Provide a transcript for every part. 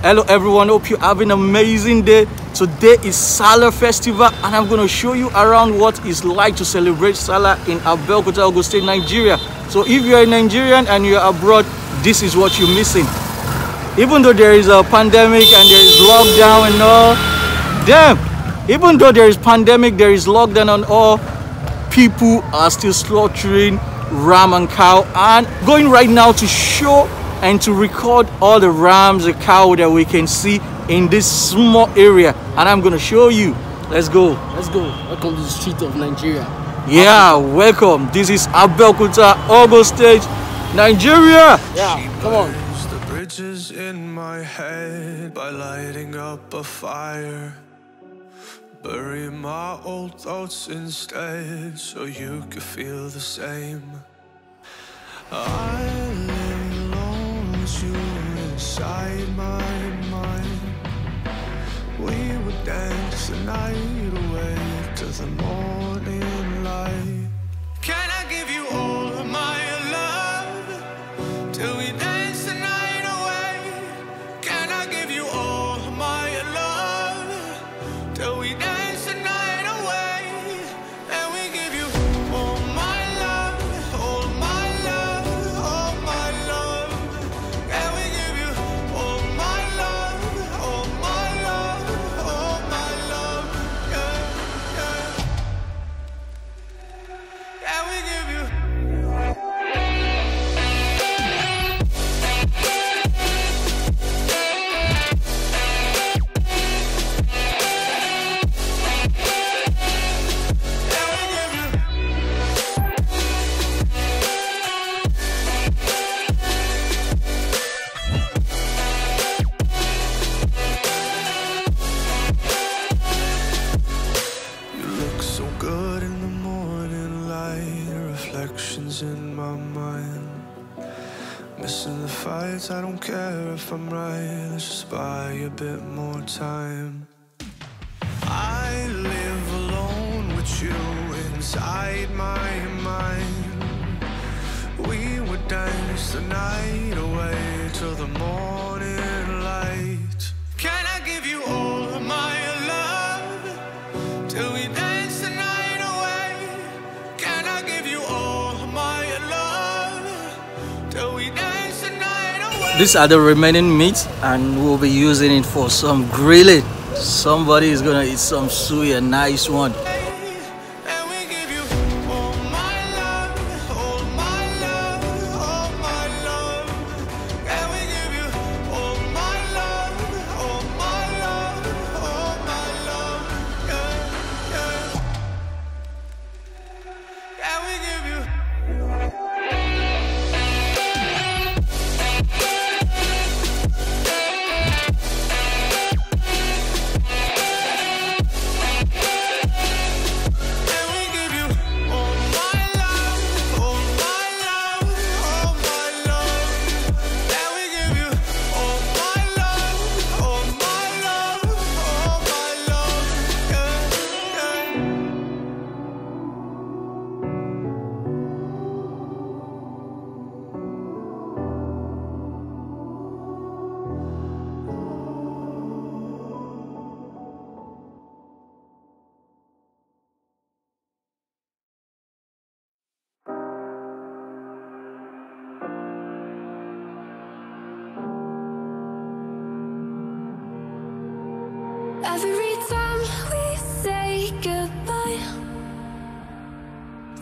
Hello everyone, hope you're having an amazing day. Today is Sallah Festival and I'm going to show you around what it's like to celebrate Sallah in Abeokuta, Ogun State, Nigeria. So if you're a Nigerian and you're abroad, this is what you're missing. Even though there is a pandemic and there is lockdown and all, damn, even though there is pandemic, there is lockdown and all, people are still slaughtering ram and cow and going right now to show and to record all the rams and cow that we can see in this small area and i'm gonna show you let's go Let's go. Welcome to the street of Nigeria. yeah welcome this is abeokuta ogun state nigeria Yeah, come on. Burns the bridges in my head by lighting up a fire. Bury my old thoughts instead so you could feel the same. I inside my mind. We would dance the night I don't care if I'm right, let's just buy a bit more time. I live alone with you inside my mind. We would dance the night away till the morning these are the remaining meat and we'll be using it for some grilling. Somebody is gonna eat some suya a nice one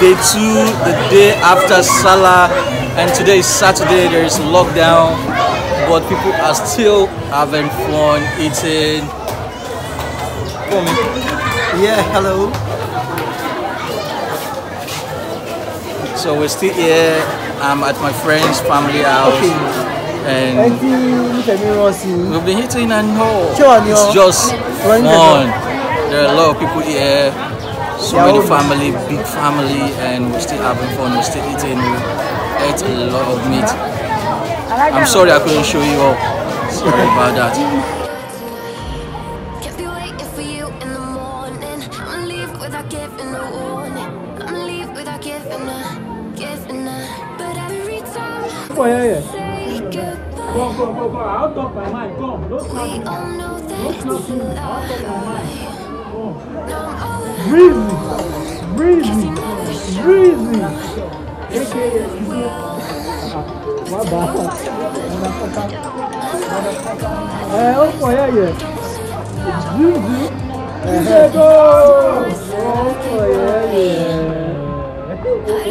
day two, the day after Sallah, and today is Saturday. There is lockdown, but people are still having fun eating. Come Yeah, hello. So we're still here. I'm at my friend's family house, Ẹ and tí nífẹ̀ẹ́ mi rán sí i. we've been eating and. Sure, It's just fun. There are a lot of people here. So Yeah, many family, big family, and we're still having fun. We're still eating. We ate a lot of meat. I'm sorry I couldn't show you all. Sorry about that. Can't be waiting for you in the morning. I'ma leave without giving a warning. I'ma leave without giving a, giving a. Breezy! Breezy! Breezy! Ele queria dizer. Uma barra. É, olha só, é, aí. é, é, Olha aí.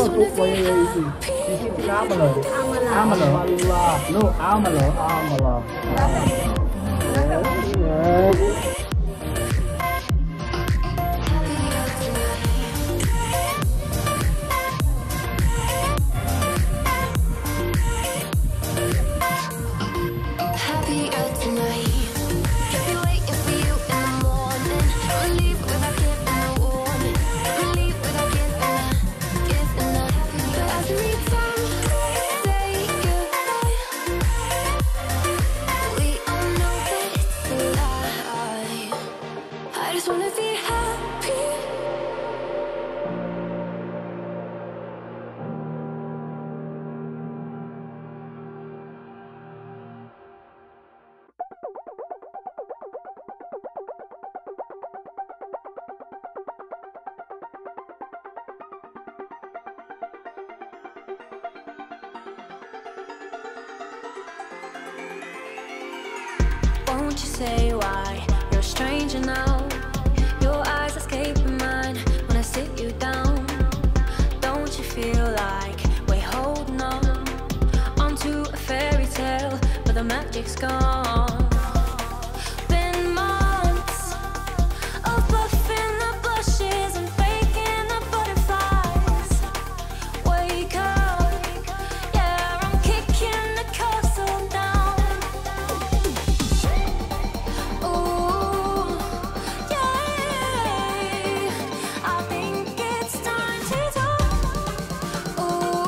Acompanha aí. Amalo, amalo, no amalo, amalo. é, yes. Won't you say why you're a stranger now? Your eyes escaping mine when I sit you down. Don't you feel like we're holding on onto a fairy tale, but the magic's gone?